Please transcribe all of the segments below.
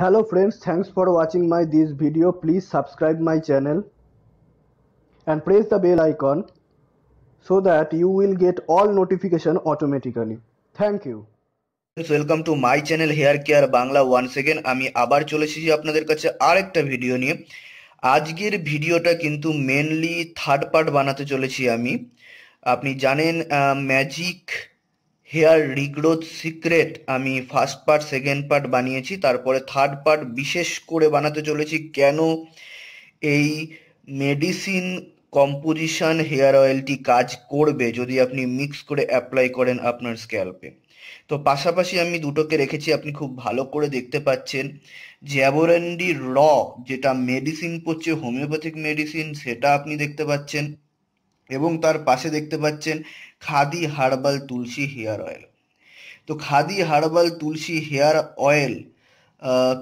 hello friends thanks for watching my this video please subscribe my channel and press the bell icon so that you will get all notification automatically thank you welcome to my channel hair care Bangla one second আমি আবার চলে এসেছি আপনাদের কাছে আর একটা video নিয়ে আজকের ভিডিওটা কিন্তু মেনলি থার্ড পার্ট বানাতে চলেছি আমি আপনি জানেন ম্যাজিক হেয়ার রিগ্রোথ সিক্রেট আমি ফার্স্ট পার্ট, সেকেন্ড পার্ট বানিয়েছি, তারপরে থার্ড পার্ট বিশেষ করে বানাতে চলেছি। কেন এই মেডিসিন কম্পোজিশন হেয়ার অয়েলটি কাজ করবে যদি আপনি মিক্স করে অ্যাপ্লাই করেন আপনার স্ক্যাল্পে? তো পাশাপাশি আমি দুটোকে রেখেছি, আপনি খুব ভালো করে দেখতে পাচ্ছেন। জ্যাবোরেন্ডি র, যেটা মেডিসিন পড়ছে, হোমিওপ্যাথিক মেডিসিন, সেটা আপনি দেখতে পাচ্ছেন। এবং তার পাশে দেখতে পাচ্ছেন Khadi herbal tulsi hair oil. তো Khadi herbal tulsi hair oil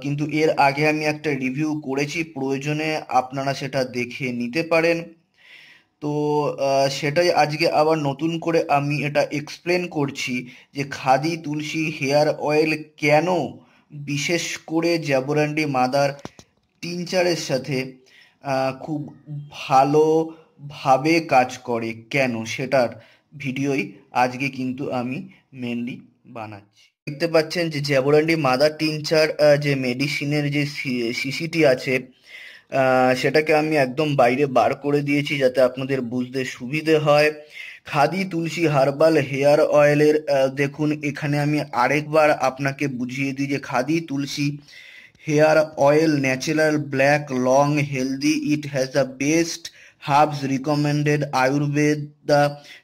কিন্তু এর আগে আমি একটা রিভিউ করেছি, প্রয়োজনে আপনারা সেটা দেখে নিতে পারেন। তো সেটাই আজকে আবার নতুন করে আমি এটা এক্সপ্লেন করছি যে খাদি তুলসী হেয়ার অয়েল কেন বিশেষ করে জ্যাবোরান্ডি মাদার টিনচারের সাথে খুব ভালোভাবে কাজ করে কেন সেটার ভিডিওই আজকে কিন্তু আমি মেনলি বানাচ্ছি। দেখতে পাচ্ছেন যে জ্যাবোরান্ডি মাদার টিনচার যে মেডিসিনের যে সিসিটি আছে সেটাকে আমি একদম বাইরে বার করে দিয়েছি যাতে আপনাদের বুঝতে সুবিধে হয়। খাদি, তুলসী, হার্বাল, হেয়ার অয়েলের দেখুন, এখানে আমি আরেকবার আপনাকে বুঝিয়ে দিই যে Khadi, tulsi, hair oil natural black long healthy it has the best herbs recommended ayurveda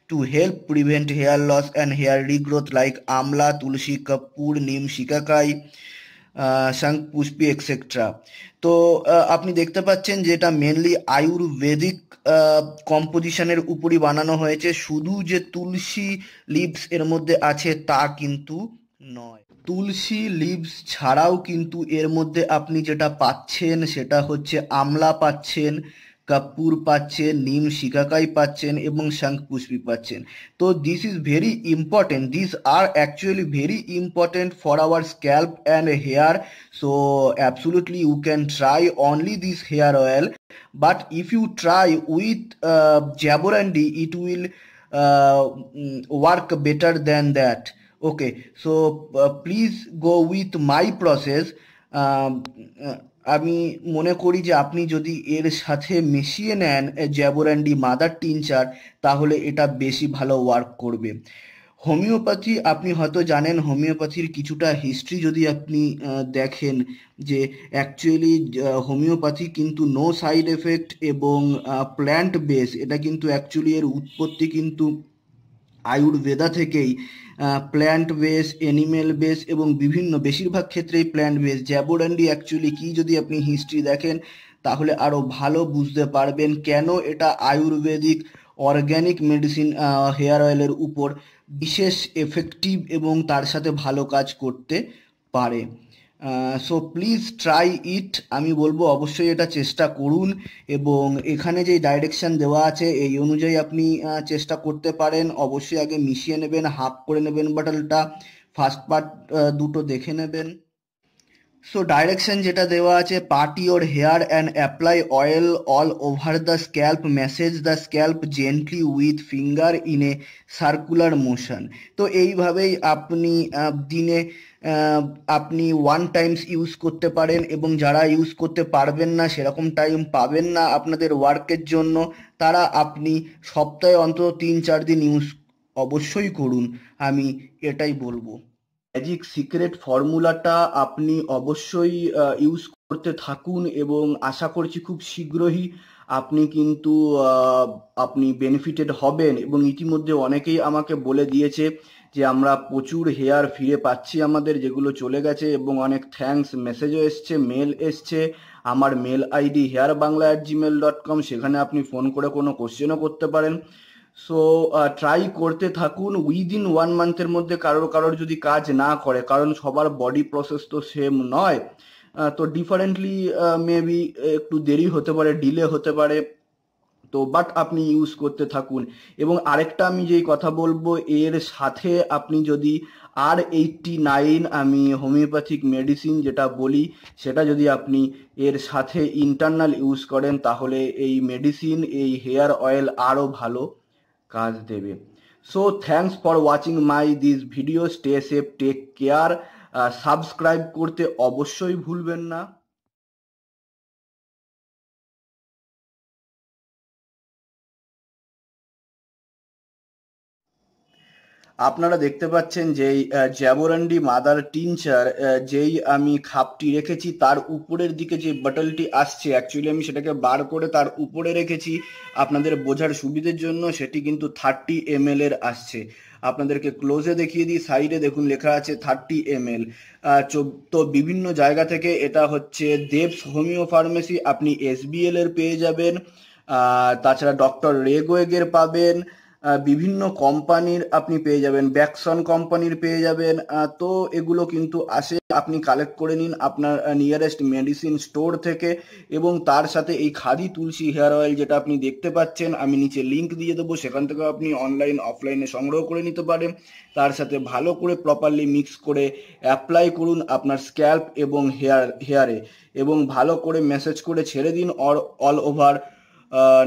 to help prevent hair loss and hair regrowth like amla, tulsi, kapoor, neem shikakai Shankha Pushpi etcetera তো আপনি দেখতে পাচ্ছেন যে এটা mainly Ayurvedic কম্পোজিশনের উপরই বানানো হয়েছে। শুধু যে তুলসী লিভস এর মধ্যে আছে তা কিন্তু নয়। তুলসী লিভস ছাড়াও কিন্তু এর মধ্যে আপনি যেটা পাচ্ছেন সেটা হচ্ছে আমলা পাচ্ছেন কাপুর পাচ্ছেন নিম শিকাকাই পাচ্ছেন এবং শঙ্খপুষ্পী পাচ্ছেন। তো this is very important this are actually very important for our scalp and hair so absolutely you can try only this hair oil but if you try with jaborandi it will work better than that okay so please with my process. Uh, আমি মনে করি যে আপনি যদি এর সাথে মিশিয়ে নেন জ্যাবোরান্ডি মাদার টিনচার তাহলে এটা বেশি ভালো ওয়ার্ক করবে। হোমিওপ্যাথি আপনি হয়তো জানেন, হোমিওপ্যাথির কিছুটা হিস্ট্রি যদি আপনি দেখেন যে অ্যাকচুয়ালি হোমিওপ্যাথি কিন্তু নো সাইড এফেক্ট এবং প্ল্যান্ট বেস এটা কিন্তু অ্যাকচুয়ালি এর উৎপত্তি কিন্তু আয়ুর্বেদা থেকেই প্ল্যান্ট বেস অ্যানিমেল বেস এবং বিভিন্ন বেশিরভাগ ক্ষেত্রেই প্ল্যান্ট বেস জ্যাবোডান্ডি অ্যাকচুয়ালি কি যদি আপনি হিস্ট্রি দেখেন, তাহলে আরও ভালো বুঝতে পারবেন কেন এটা আয়ুর্বেদিক অর্গ্যানিক মেডিসিন হেয়ার অয়েলের উপর বিশেষ এফেক্টিভ এবং তার সাথে ভালো কাজ করতে পারে। সো প্লিজ ট্রাই ইট আমি বলব অবশ্যই এটা চেষ্টা করুন এবং এখানে যে ডাইরেকশন দেওয়া আছে, এই অনুযায়ী আপনি চেষ্টা করতে পারেন। অবশ্যই আগে মিশিয়ে নেবেন হাফ করে নেবেন বাটালটা ফার্স্ট পার্ট দুটো দেখে নেবেন। সো ডাইরেকশন যেটা দেওয়া আছে part your hair and apply oil all over the scalp massage the scalp gently with finger in a circular motion তো এইভাবেই আপনি দিনে আপনি ওয়ান টাইমস ইউজ করতে পারেন এবং যারা ইউজ করতে পারবেন না, সেরকম টাইম পাবেন না আপনাদের ওয়ার্কের জন্য, তারা আপনি সপ্তাহে অন্তত তিন, চার দিন ইউজ অবশ্যই করুন। আমি এটাই বলব। ম্যাজিক সিক্রেট ফর্মুলাটা আপনি অবশ্যই ইউজ করতে থাকুন এবং আশা করছি খুব শীঘ্রই আপনি কিন্তু আপনি বেনিফিটেড হবেন এবং ইতিমধ্যে অনেকেই আমাকে বলে দিয়েছে যে আমরা প্রচুর হেয়ার ফিরে পাচ্ছি আমাদের, যেগুলো চলে গেছে এবং অনেক থ্যাঙ্কস মেসেজও এসছে মেল এসছে। আমার mail ID hair Bangla at Gmail dot com সেখানে আপনি ফোন করে কোনো কোশ্চেনও করতে পারেন। সো ট্রাই করতে থাকুন উইদিন ওয়ান মান্থের মধ্যে কারোর কারোর যদি কাজ না করে, কারণ সবার বডি প্রসেস তো সেম নয়। তো ডিফারেন্টলি মেবি একটু দেরি হতে পারে ডিলে হতে পারে। তো বাট আপনি ইউজ করতে থাকুন। এবং আরেকটা আমি যেই কথা বলব, এর সাথে আপনি যদি আর এইটটি নাইন আমি হোমিওপ্যাথিক মেডিসিন যেটা বলি, সেটা যদি আপনি এর সাথে ইন্টারনাল ইউজ করেন, তাহলে এই মেডিসিন এই হেয়ার অয়েল আরও ভালো। কাজ দেবে। So thanks for watching my this video stay safe take care subscribe করতে অবশ্যই ভুলবেন না। আপনারা দেখতে পাচ্ছেন যেই জ্যাবোরান্ডি মাদার টিনচার যেই আমি খাপটি রেখেছি, তার উপরের দিকে যে বটলটি আসছে অ্যাকচুয়ালি আমি সেটাকে বার করে তার উপরে রেখেছি। আপনাদের বোঝার সুবিধের জন্য সেটি কিন্তু থার্টি এম এর আসছে। আপনাদেরকে ক্লোজে দেখিয়ে দিই সাইডে দেখুন লেখা আছে থার্টি এম এল তো বিভিন্ন জায়গা থেকে এটা হচ্ছে দেবস হোমিও ফার্মেসি আপনি এস এসবিএল এর পেয়ে যাবেন। তাছাড়া ডক্টর রেগোয়েগের পাবেন। বিভিন্ন কোম্পানির আপনি পেয়ে যাবেন। ব্যাকসন কোম্পানির পেয়ে যাবেন। তো এগুলো কিন্তু আসে, আপনি কালেক্ট করে নিন আপনার নিয়ারেস্ট মেডিসিন স্টোর থেকে এবং তার সাথে এই খাদি তুলসী হেয়ার অয়েল যেটা আপনি দেখতে পাচ্ছেন, আমি নিচে লিঙ্ক দিয়ে দেবো, সেখান থেকে আপনি অনলাইন অফলাইনে সংগ্রহ করে নিতে পারেন। তার সাথে ভালো করে প্রপারলি মিক্স করে অ্যাপ্লাই করুন আপনার স্ক্যাল্প এবং হেয়ার হেয়ারে এবং ভালো করে মেসেজ করে ছেড়ে দিন অল ওভার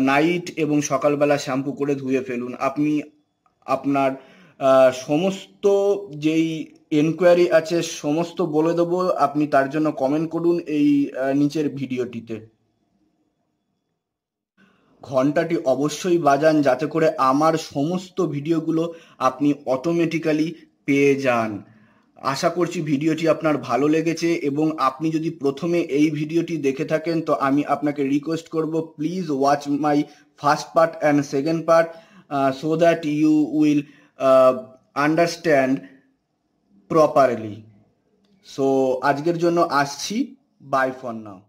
নাইট এবং সকালবেলা শ্যাম্পু করে ধুয়ে ফেলুন। আপনি আপনার সমস্ত যেই এনকোয়ারি আছে, সমস্ত বলে দেবো। আপনি তার জন্য কমেন্ট করুন এই নিচের ভিডিওটিতে। ঘন্টাটি অবশ্যই বাজান যাতে করে আমার সমস্ত ভিডিওগুলো আপনি অটোমেটিক্যালি পেয়ে যান। আশা করছি ভিডিওটি আপনার ভালো লেগেছে এবং আপনি যদি প্রথমে এই ভিডিওটি দেখে থাকেন, তো আমি আপনাকে রিকোয়েস্ট করব please watch my first part and second part so that you will understand properly so আজকের জন্য আসছি। By for now